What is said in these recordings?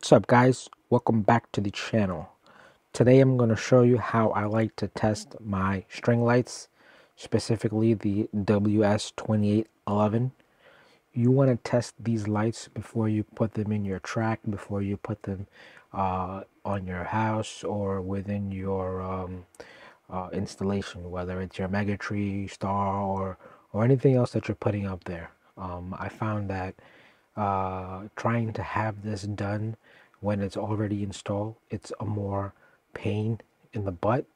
What's up guys? Welcome back to the channel. Today I'm going to show you how I like to test my string lights, specifically the WS2811. You want to test these lights before you put them in your track, before you put them uh, on your house or within your um, uh, installation, whether it's your Mega Tree, Star, or, or anything else that you're putting up there. Um, I found that uh, trying to have this done when it's already installed, it's a more pain in the butt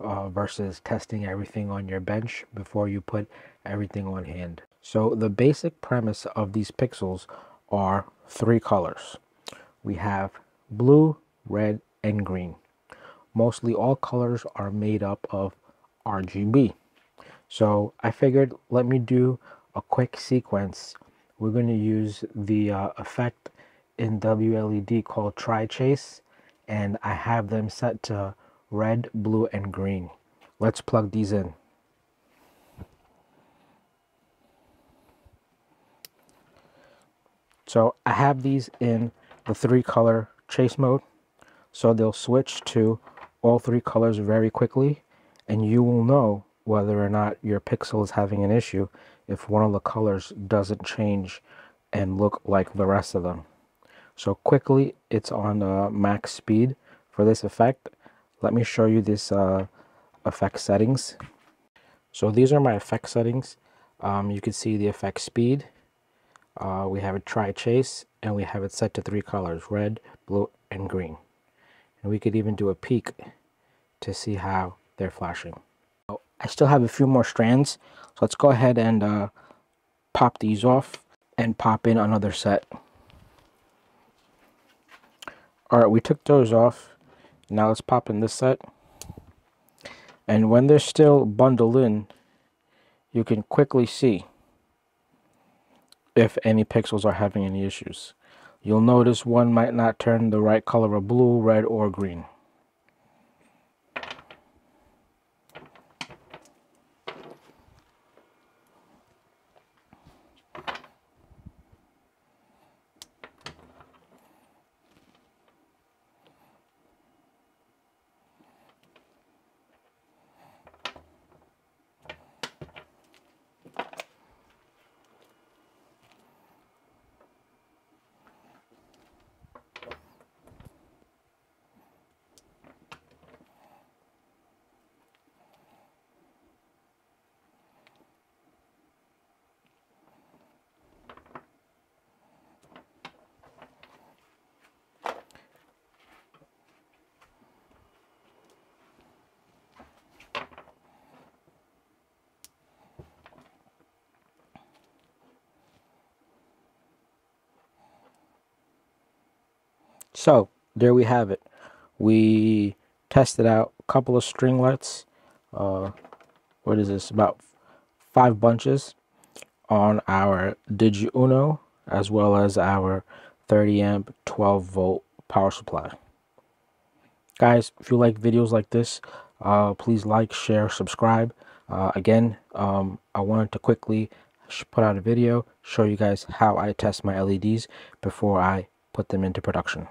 uh, versus testing everything on your bench before you put everything on hand. So the basic premise of these pixels are three colors. We have blue, red, and green. Mostly all colors are made up of RGB. So I figured let me do a quick sequence. We're going to use the uh, effect in WLED called Tri-Chase and I have them set to red, blue, and green. Let's plug these in. So I have these in the three color chase mode. So they'll switch to all three colors very quickly and you will know whether or not your pixel is having an issue if one of the colors doesn't change and look like the rest of them. So quickly, it's on uh, max speed for this effect. Let me show you this uh, effect settings. So these are my effect settings. Um, you can see the effect speed. Uh, we have a Tri-Chase and we have it set to three colors, red, blue, and green. And we could even do a peek to see how they're flashing. I still have a few more strands, so let's go ahead and uh, pop these off and pop in another set. Alright, we took those off. Now let's pop in this set. And when they're still bundled in, you can quickly see if any pixels are having any issues. You'll notice one might not turn the right color of blue, red, or green. So there we have it. We tested out a couple of stringlets. Uh, what is this? About five bunches on our Digi Uno as well as our 30 amp 12 volt power supply. Guys, if you like videos like this, uh, please like, share, subscribe. Uh, again, um, I wanted to quickly put out a video, show you guys how I test my LEDs before I put them into production.